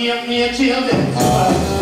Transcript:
me near children. Ah.